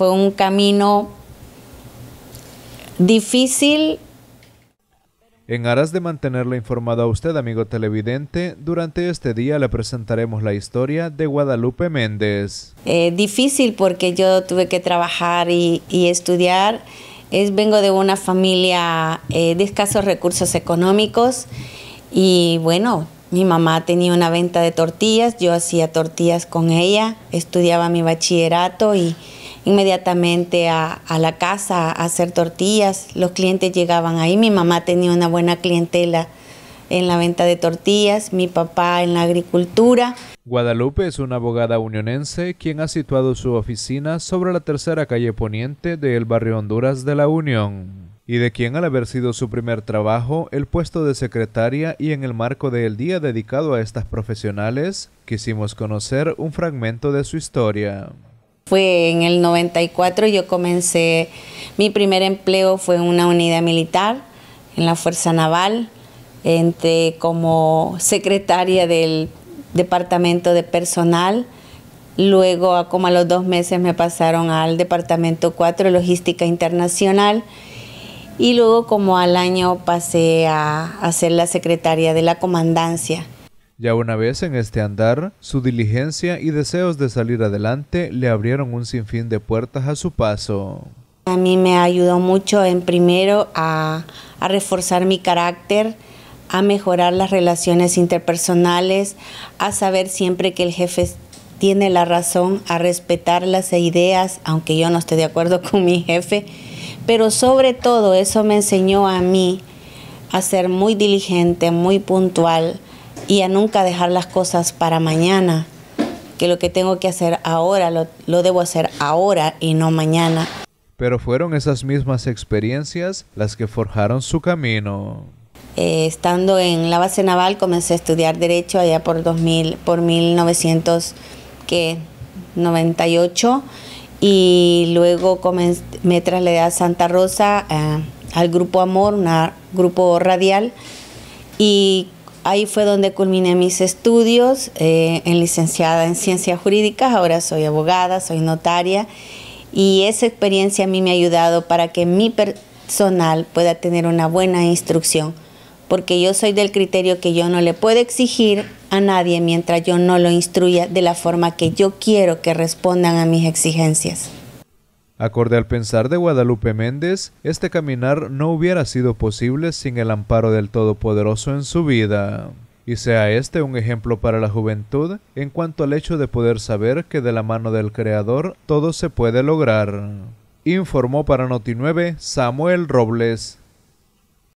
fue un camino difícil. En aras de mantenerla informada a usted, amigo televidente, durante este día le presentaremos la historia de Guadalupe Méndez. Eh, difícil porque yo tuve que trabajar y, estudiar. Es, vengo de una familia eh, de escasos recursos económicos y bueno, mi mamá tenía una venta de tortillas, yo hacía tortillas con ella, estudiaba mi bachillerato y inmediatamente a, la casa a hacer tortillas. Los clientes llegaban ahí, mi mamá tenía una buena clientela en la venta de tortillas, mi papá en la agricultura. Guadalupe es una abogada unionense quien ha situado su oficina sobre la tercera calle poniente del barrio Honduras de la Unión y de quien al haber sido su primer trabajo el puesto de secretaria y en el marco del día dedicado a estas profesionales, quisimos conocer un fragmento de su historia. Fue en el 94 yo comencé, mi primer empleo fue en una unidad militar, en la Fuerza Naval, entre como secretaria del departamento de personal. Luego, como a los dos meses, me pasaron al departamento 4, Logística Internacional y luego como al año pasé a, a ser la secretaria de la comandancia. Ya una vez en este andar, su diligencia y deseos de salir adelante le abrieron un sinfín de puertas a su paso. A mí me ayudó mucho en primero a, a reforzar mi carácter, a mejorar las relaciones interpersonales, a saber siempre que el jefe tiene la razón, a respetar las ideas, aunque yo no esté de acuerdo con mi jefe, pero sobre todo eso me enseñó a mí a ser muy diligente, muy puntual y a nunca dejar las cosas para mañana, que lo que tengo que hacer ahora lo, debo hacer ahora y no mañana. Pero fueron esas mismas experiencias las que forjaron su camino. Eh, estando en la base naval comencé a estudiar derecho allá por 2000, por 1998 y luego me trasladé a Santa Rosa eh, al Grupo Amor, un grupo radial, y ahí fue donde culminé mis estudios eh, en licenciada en ciencias jurídicas, ahora soy abogada, soy notaria, y esa experiencia a mí me ha ayudado para que mi personal pueda tener una buena instrucción porque yo soy del criterio que yo no le puedo exigir a nadie mientras yo no lo instruya de la forma que yo quiero que respondan a mis exigencias. Acorde al pensar de Guadalupe Méndez, este caminar no hubiera sido posible sin el amparo del Todopoderoso en su vida. Y sea este un ejemplo para la juventud en cuanto al hecho de poder saber que de la mano del Creador todo se puede lograr. Informó para Notinueve Samuel Robles.